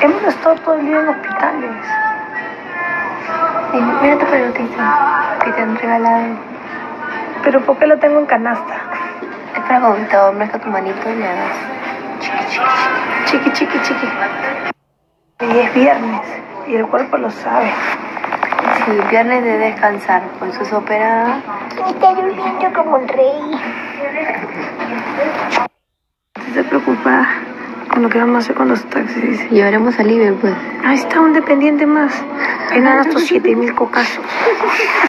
Hemos estado todo el día en hospitales. Mira tu pelotita que te han regalado. Pero ¿por qué la tengo en canasta? Es para cuando te duermes con tu manito y le hagas Chiqui, chiqui, chiqui. Y es viernes y el cuerpo lo sabe. Sí, viernes de descansar, por eso es operada. Está durmiendo como un rey. Estoy preocupada con lo que vamos a hacer con los taxis. Llevaremos al IBE, pues. Ahí está un dependiente más. En estos 7000 cocazos.